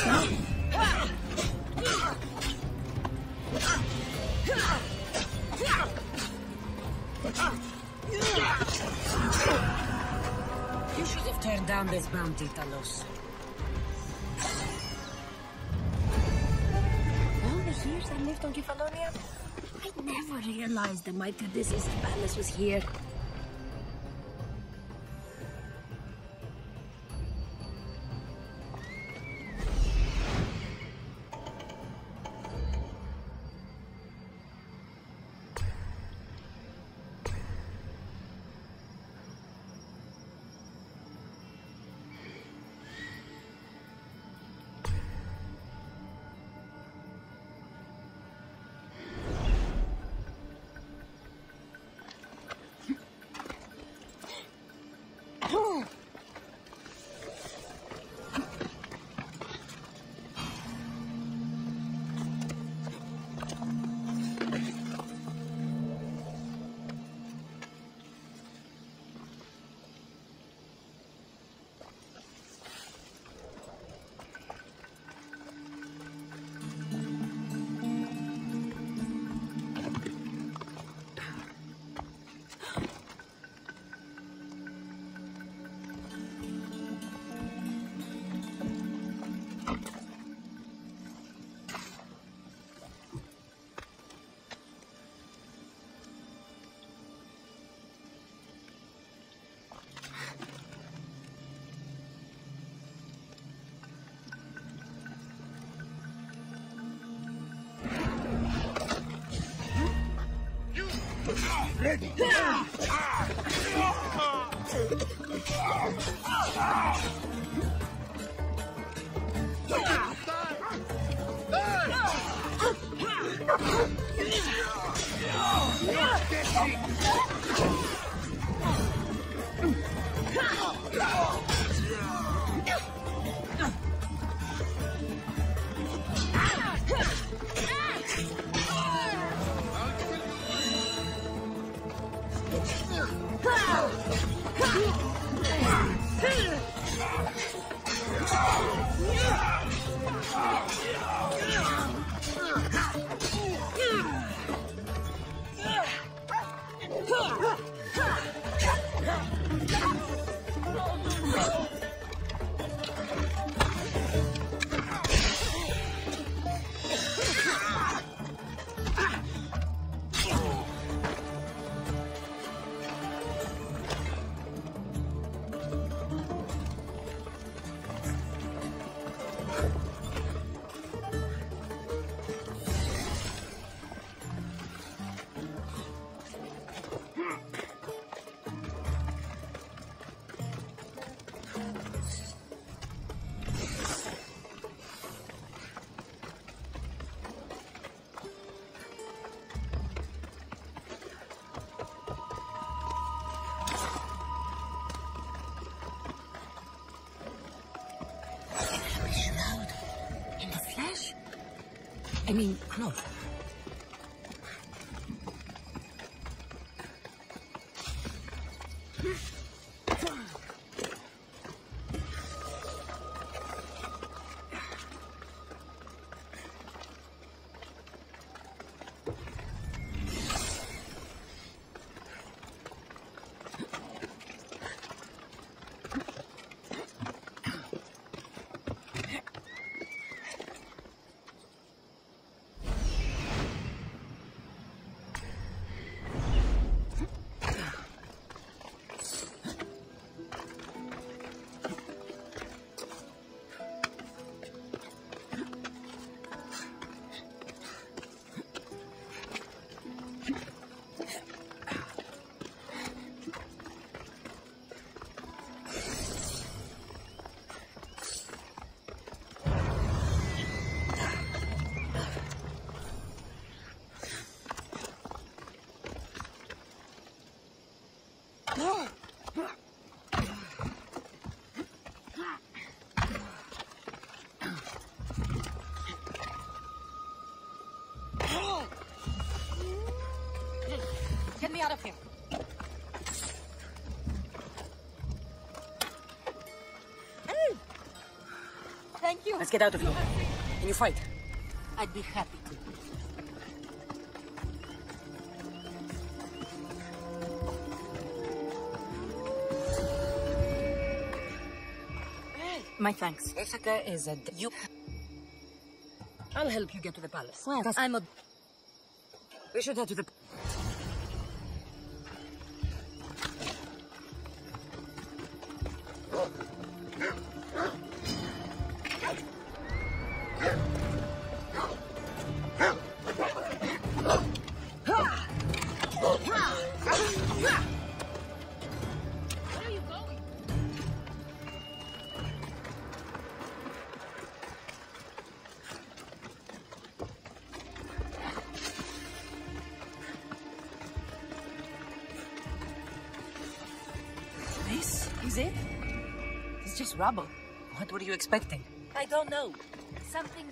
You should have turned down this bounty, Talos. All the years I lived on Kefalonia, I never realized the might Odysseus palace was here. A shroud in the flesh? I mean, cloth. Let's get out of here. Can you fight? I'd be happy to. My thanks. Ithaca is a... You... I'll help you get to the palace. Well, I'm a... We should head to the... just rubble. What were you expecting? I don't know. Something...